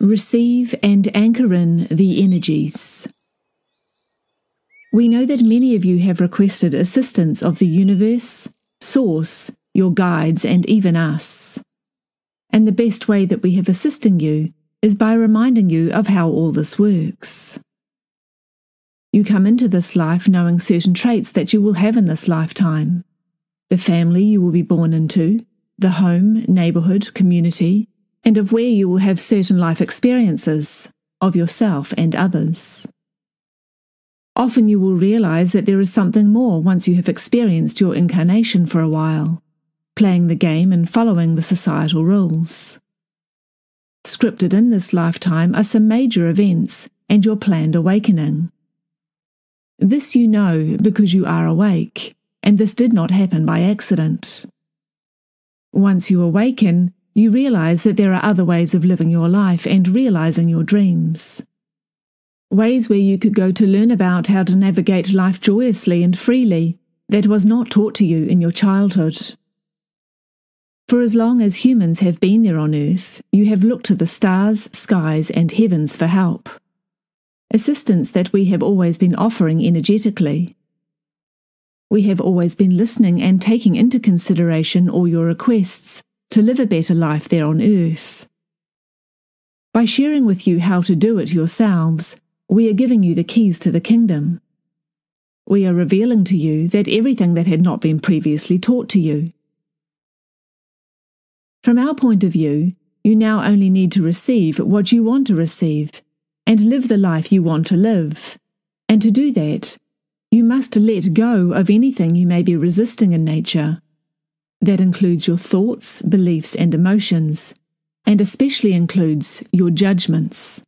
Receive and anchor in the energies. We know that many of you have requested assistance of the universe, source, your guides, and even us. And the best way that we have assisting you is by reminding you of how all this works. You come into this life knowing certain traits that you will have in this lifetime the family you will be born into, the home, neighbourhood, community, and of where you will have certain life experiences of yourself and others. Often you will realize that there is something more once you have experienced your incarnation for a while, playing the game and following the societal rules. Scripted in this lifetime are some major events and your planned awakening. This you know because you are awake, and this did not happen by accident. Once you awaken, you realize that there are other ways of living your life and realizing your dreams. Ways where you could go to learn about how to navigate life joyously and freely that was not taught to you in your childhood. For as long as humans have been there on earth, you have looked to the stars, skies, and heavens for help. Assistance that we have always been offering energetically. We have always been listening and taking into consideration all your requests to live a better life there on earth. By sharing with you how to do it yourselves, we are giving you the keys to the kingdom. We are revealing to you that everything that had not been previously taught to you. From our point of view, you now only need to receive what you want to receive and live the life you want to live. And to do that, you must let go of anything you may be resisting in nature that includes your thoughts, beliefs, and emotions, and especially includes your judgments.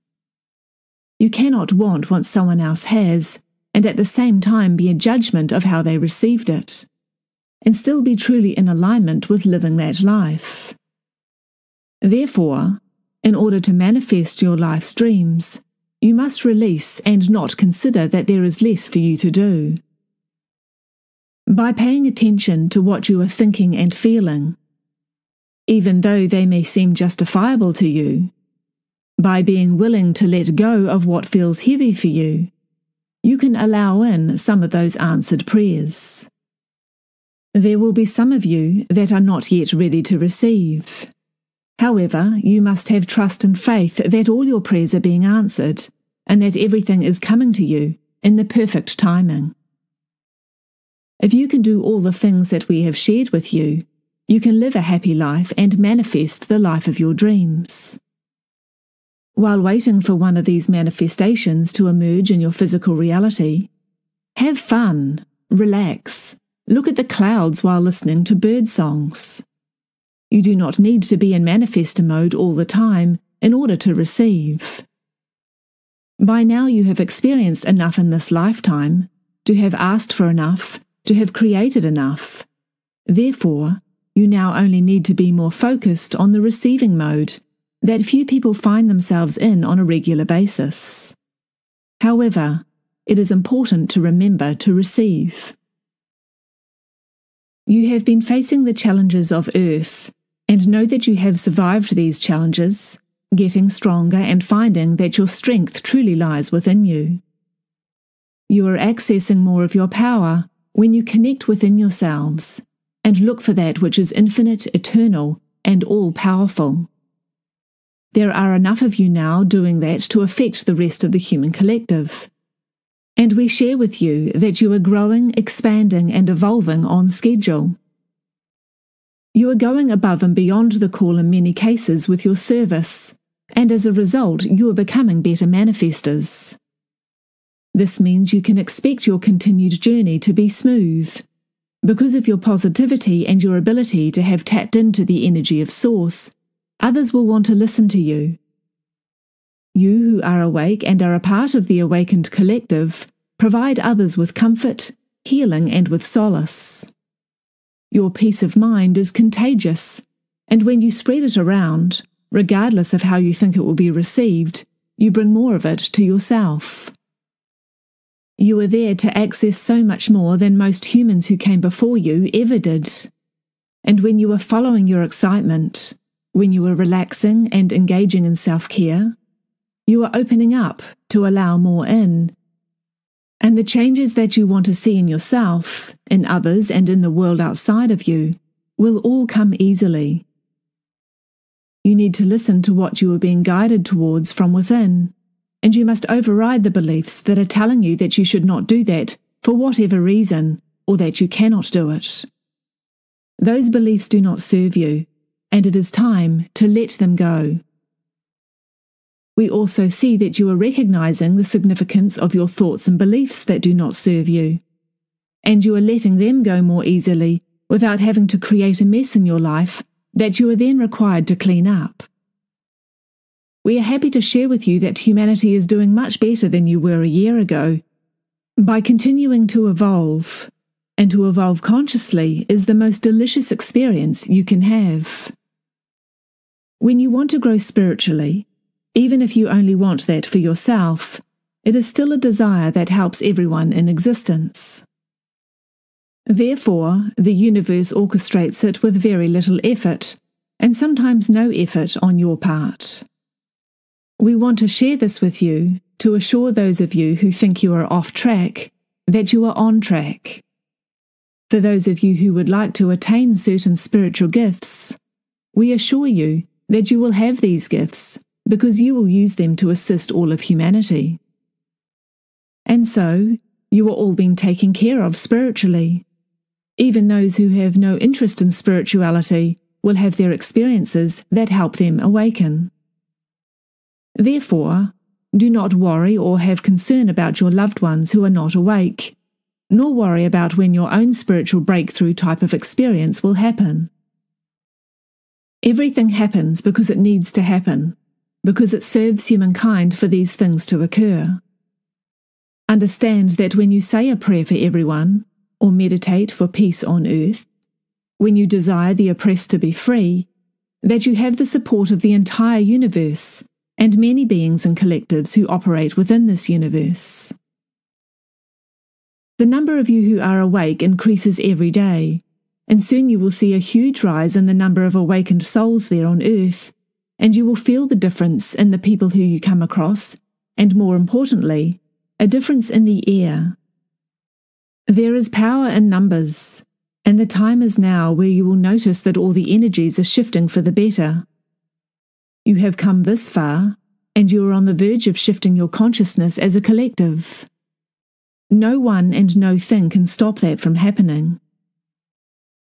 You cannot want what someone else has and at the same time be a judgment of how they received it, and still be truly in alignment with living that life. Therefore, in order to manifest your life's dreams, you must release and not consider that there is less for you to do. By paying attention to what you are thinking and feeling, even though they may seem justifiable to you, by being willing to let go of what feels heavy for you, you can allow in some of those answered prayers. There will be some of you that are not yet ready to receive. However, you must have trust and faith that all your prayers are being answered and that everything is coming to you in the perfect timing. If you can do all the things that we have shared with you, you can live a happy life and manifest the life of your dreams. While waiting for one of these manifestations to emerge in your physical reality, have fun, relax, look at the clouds while listening to bird songs. You do not need to be in manifestor mode all the time in order to receive. By now, you have experienced enough in this lifetime to have asked for enough to have created enough. Therefore, you now only need to be more focused on the receiving mode that few people find themselves in on a regular basis. However, it is important to remember to receive. You have been facing the challenges of Earth and know that you have survived these challenges, getting stronger and finding that your strength truly lies within you. You are accessing more of your power when you connect within yourselves and look for that which is infinite, eternal, and all powerful. There are enough of you now doing that to affect the rest of the human collective. And we share with you that you are growing, expanding, and evolving on schedule. You are going above and beyond the call in many cases with your service, and as a result, you are becoming better manifestors. This means you can expect your continued journey to be smooth. Because of your positivity and your ability to have tapped into the energy of Source, others will want to listen to you. You who are awake and are a part of the awakened collective provide others with comfort, healing, and with solace. Your peace of mind is contagious, And when you spread it around, regardless of how you think it will be received, you bring more of it to yourself. You are there to access so much more than most humans who came before you ever did. And when you are following your excitement, when you are relaxing and engaging in self care, you are opening up to allow more in. And the changes that you want to see in yourself, in others, and in the world outside of you will all come easily. You need to listen to what you are being guided towards from within, and you must override the beliefs that are telling you that you should not do that for whatever reason, or that you cannot do it. Those beliefs do not serve you, and it is time to let them go. We also see that you are recognizing the significance of your thoughts and beliefs that do not serve you, and you are letting them go more easily without having to create a mess in your life that you are then required to clean up. We are happy to share with you that humanity is doing much better than you were a year ago. By continuing to evolve, and to evolve consciously is the most delicious experience you can have. When you want to grow spiritually, even if you only want that for yourself, it is still a desire that helps everyone in existence. Therefore, the universe orchestrates it with very little effort, and sometimes no effort on your part. We want to share this with you to assure those of you who think you are off track that you are on track. For those of you who would like to attain certain spiritual gifts, we assure you that you will have these gifts because you will use them to assist all of humanity. And so, you are all being taken care of spiritually. Even those who have no interest in spirituality will have their experiences that help them awaken. Therefore, do not worry or have concern about your loved ones who are not awake, nor worry about when your own spiritual breakthrough type of experience will happen. Everything happens because it needs to happen, because it serves humankind for these things to occur. Understand that when you say a prayer for everyone, or meditate for peace on earth, when you desire the oppressed to be free, that you have the support of the entire universe and many beings and collectives who operate within this universe. The number of you who are awake increases every day, and soon you will see a huge rise in the number of awakened souls there on earth, and you will feel the difference in the people who you come across, and more importantly, a difference in the air. There is power in numbers, and the time is now where you will notice that all the energies are shifting for the better. You have come this far, and you are on the verge of shifting your consciousness as a collective. No one and no thing can stop that from happening.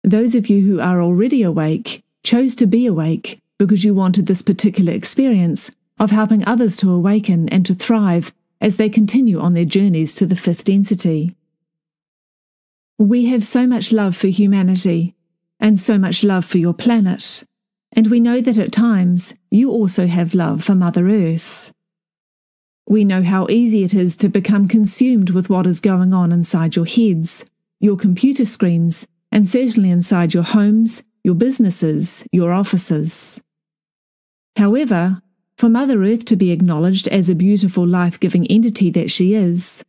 Those of you who are already awake chose to be awake because you wanted this particular experience of helping others to awaken and to thrive as they continue on their journeys to the fifth density. We have so much love for humanity and so much love for your planet, and we know that at times you also have love for Mother Earth. We know how easy it is to become consumed with what is going on inside your heads, your computer screens, and certainly inside your homes, your businesses, your offices. However, for Mother Earth to be acknowledged as a beautiful life giving entity that she is,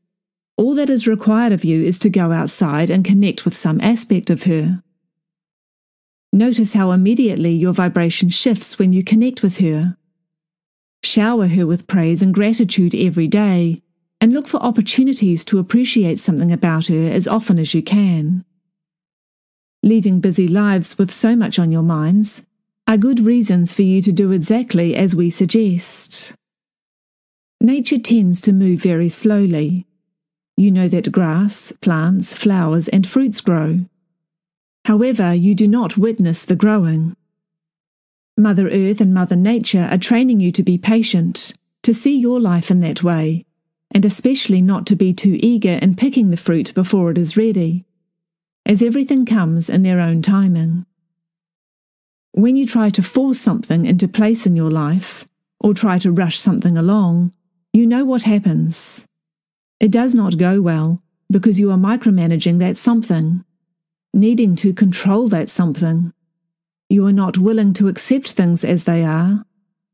all that is required of you is to go outside and connect with some aspect of her. Notice how immediately your vibration shifts when you connect with her. Shower her with praise and gratitude every day, and look for opportunities to appreciate something about her as often as you can. Leading busy lives with so much on your minds are good reasons for you to do exactly as we suggest. Nature tends to move very slowly, you know that grass, plants, flowers, and fruits grow. However, you do not witness the growing. Mother Earth and Mother Nature are training you to be patient, to see your life in that way, and especially not to be too eager in picking the fruit before it is ready, as everything comes in their own timing. When you try to force something into place in your life, or try to rush something along, you know what happens. It does not go well because you are micromanaging that something, needing to control that something. You are not willing to accept things as they are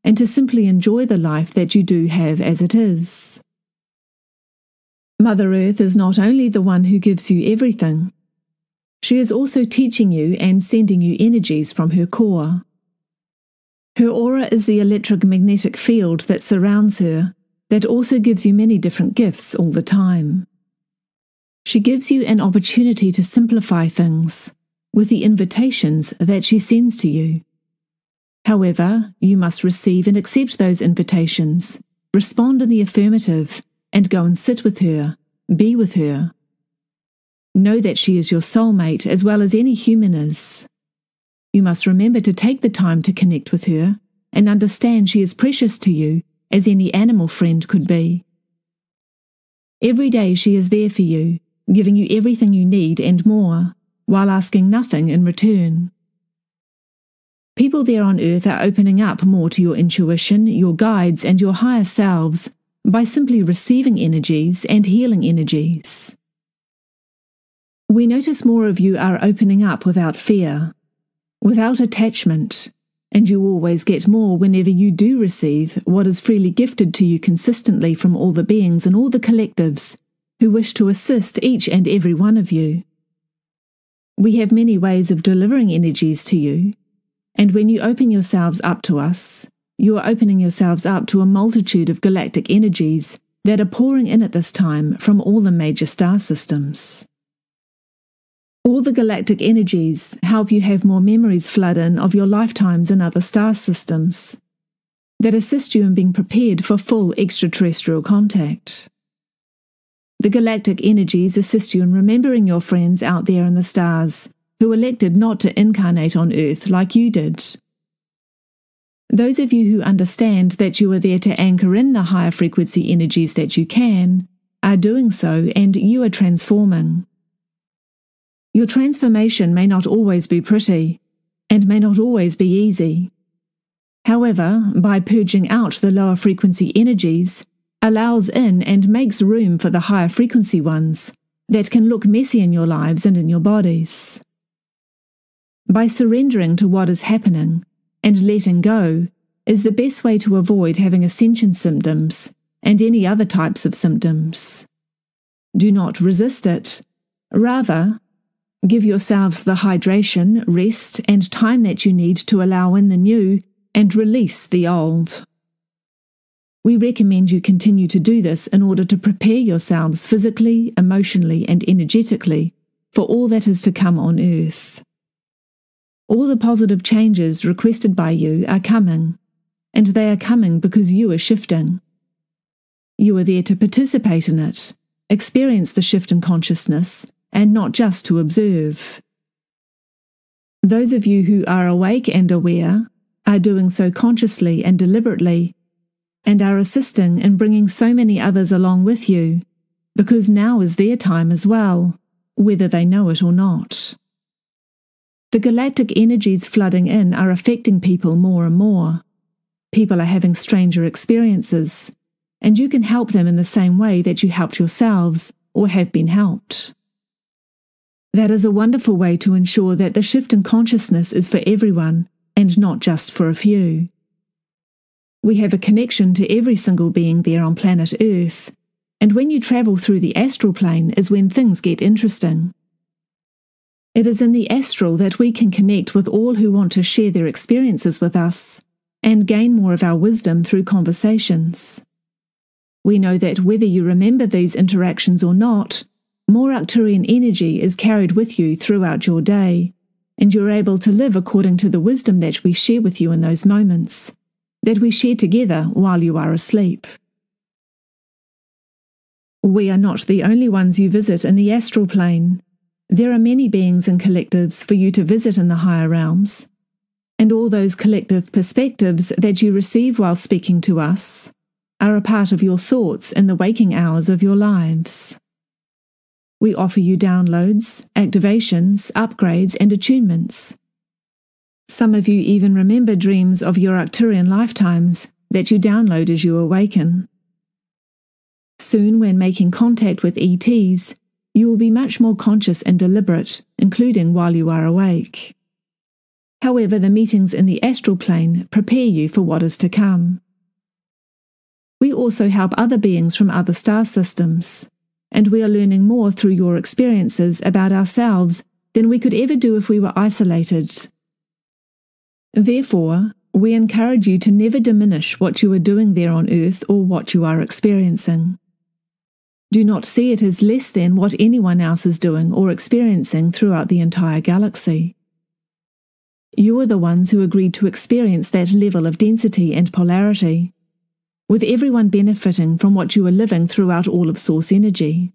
and to simply enjoy the life that you do have as it is. Mother Earth is not only the one who gives you everything, she is also teaching you and sending you energies from her core. Her aura is the electromagnetic field that surrounds her, that also gives you many different gifts all the time. She gives you an opportunity to simplify things with the invitations that she sends to you. However, you must receive and accept those invitations, respond in the affirmative, and go and sit with her, be with her. Know that she is your soulmate as well as any human is. You must remember to take the time to connect with her and understand she is precious to you as any animal friend could be. Every day she is there for you, giving you everything you need and more, while asking nothing in return. People there on earth are opening up more to your intuition, your guides, and your higher selves by simply receiving energies and healing energies. We notice more of you are opening up without fear, without attachment, and you always get more whenever you do receive what is freely gifted to you consistently from all the beings and all the collectives who wish to assist each and every one of you. We have many ways of delivering energies to you, and when you open yourselves up to us, you are opening yourselves up to a multitude of galactic energies that are pouring in at this time from all the major star systems. All the galactic energies help you have more memories flood in of your lifetimes in other star systems that assist you in being prepared for full extraterrestrial contact. The galactic energies assist you in remembering your friends out there in the stars who elected not to incarnate on Earth like you did. Those of you who understand that you are there to anchor in the higher frequency energies that you can are doing so and you are transforming. Your transformation may not always be pretty and may not always be easy. However, by purging out the lower frequency energies, allows in and makes room for the higher frequency ones that can look messy in your lives and in your bodies. By surrendering to what is happening and letting go is the best way to avoid having ascension symptoms and any other types of symptoms. Do not resist it. Rather, Give yourselves the hydration, rest, and time that you need to allow in the new and release the old. We recommend you continue to do this in order to prepare yourselves physically, emotionally, and energetically for all that is to come on earth. All the positive changes requested by you are coming, and they are coming because you are shifting. You are there to participate in it, experience the shift in consciousness, and not just to observe. Those of you who are awake and aware are doing so consciously and deliberately, and are assisting in bringing so many others along with you, because now is their time as well, whether they know it or not. The galactic energies flooding in are affecting people more and more. People are having stranger experiences, and you can help them in the same way that you helped yourselves or have been helped. That is a wonderful way to ensure that the shift in consciousness is for everyone and not just for a few. We have a connection to every single being there on planet Earth, and when you travel through the astral plane is when things get interesting. It is in the astral that we can connect with all who want to share their experiences with us and gain more of our wisdom through conversations. We know that whether you remember these interactions or not, more Arcturian energy is carried with you throughout your day, and you're able to live according to the wisdom that we share with you in those moments, that we share together while you are asleep. We are not the only ones you visit in the astral plane. There are many beings and collectives for you to visit in the higher realms, and all those collective perspectives that you receive while speaking to us are a part of your thoughts in the waking hours of your lives. We offer you downloads, activations, upgrades, and attunements. Some of you even remember dreams of your Arcturian lifetimes that you download as you awaken. Soon, when making contact with ETs, you will be much more conscious and deliberate, including while you are awake. However, the meetings in the astral plane prepare you for what is to come. We also help other beings from other star systems, and we are learning more through your experiences about ourselves than we could ever do if we were isolated. Therefore, we encourage you to never diminish what you are doing there on earth or what you are experiencing. Do not see it as less than what anyone else is doing or experiencing throughout the entire galaxy. You are the ones who agreed to experience that level of density and polarity, with everyone benefiting from what you are living throughout all of Source energy.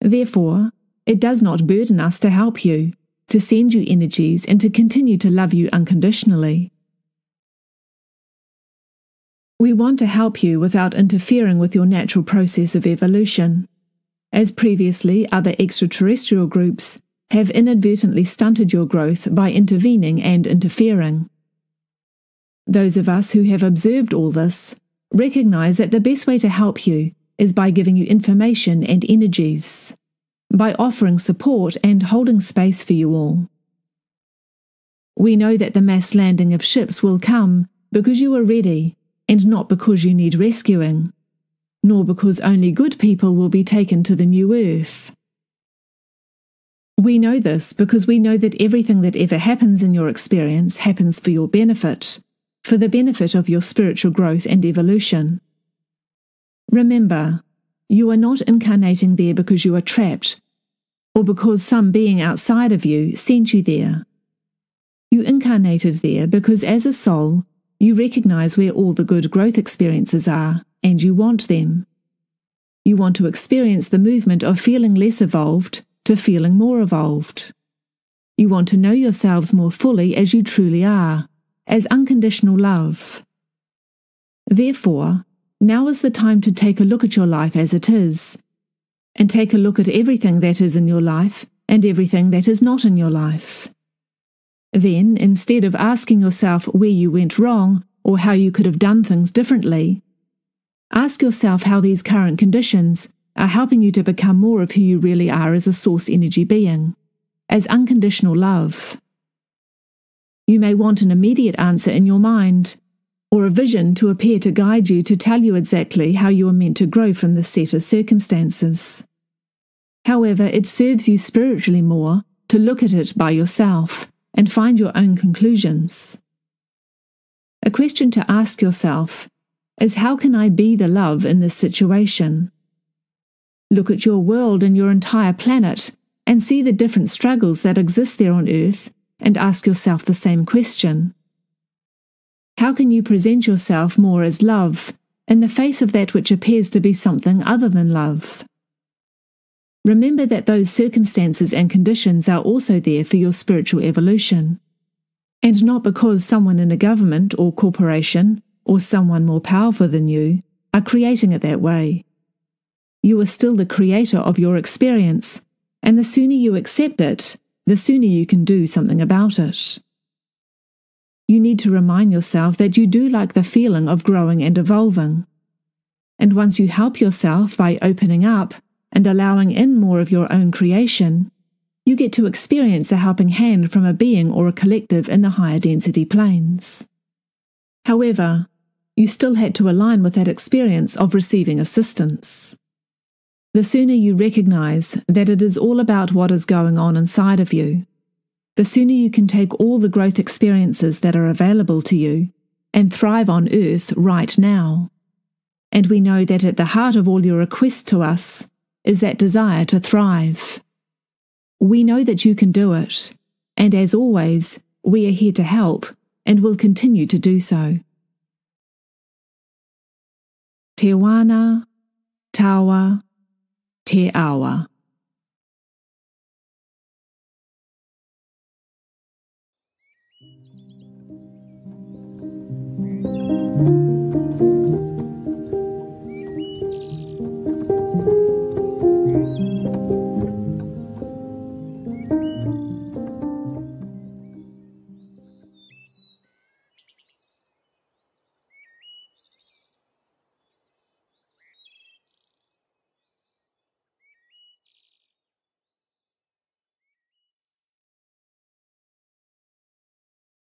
Therefore, it does not burden us to help you, to send you energies, and to continue to love you unconditionally. We want to help you without interfering with your natural process of evolution. As previously, other extraterrestrial groups have inadvertently stunted your growth by intervening and interfering. Those of us who have observed all this recognize that the best way to help you is by giving you information and energies, by offering support and holding space for you all. We know that the mass landing of ships will come because you are ready and not because you need rescuing, nor because only good people will be taken to the new earth. We know this because we know that everything that ever happens in your experience happens for your benefit, for the benefit of your spiritual growth and evolution. Remember, you are not incarnating there because you are trapped, or because some being outside of you sent you there. You incarnated there because as a soul, you recognize where all the good growth experiences are, and you want them. You want to experience the movement of feeling less evolved to feeling more evolved. You want to know yourselves more fully as you truly are, as unconditional love. Therefore, now is the time to take a look at your life as it is, and take a look at everything that is in your life and everything that is not in your life. Then, instead of asking yourself where you went wrong or how you could have done things differently, ask yourself how these current conditions are helping you to become more of who you really are as a source energy being, as unconditional love. You may want an immediate answer in your mind, or a vision to appear to guide you to tell you exactly how you are meant to grow from this set of circumstances. However, it serves you spiritually more to look at it by yourself and find your own conclusions. A question to ask yourself is How can I be the love in this situation? Look at your world and your entire planet and see the different struggles that exist there on Earth and ask yourself the same question. How can you present yourself more as love in the face of that which appears to be something other than love? Remember that those circumstances and conditions are also there for your spiritual evolution, and not because someone in a government or corporation or someone more powerful than you are creating it that way. You are still the creator of your experience, and the sooner you accept it, the sooner you can do something about it. You need to remind yourself that you do like the feeling of growing and evolving. And once you help yourself by opening up, and allowing in more of your own creation, you get to experience a helping hand from a being or a collective in the higher density planes. However, you still had to align with that experience of receiving assistance. The sooner you recognize that it is all about what is going on inside of you, the sooner you can take all the growth experiences that are available to you and thrive on earth right now. And we know that at the heart of all your requests to us is that desire to thrive. We know that you can do it, and as always, we are here to help and will continue to do so. Te wana, tawa, te awa.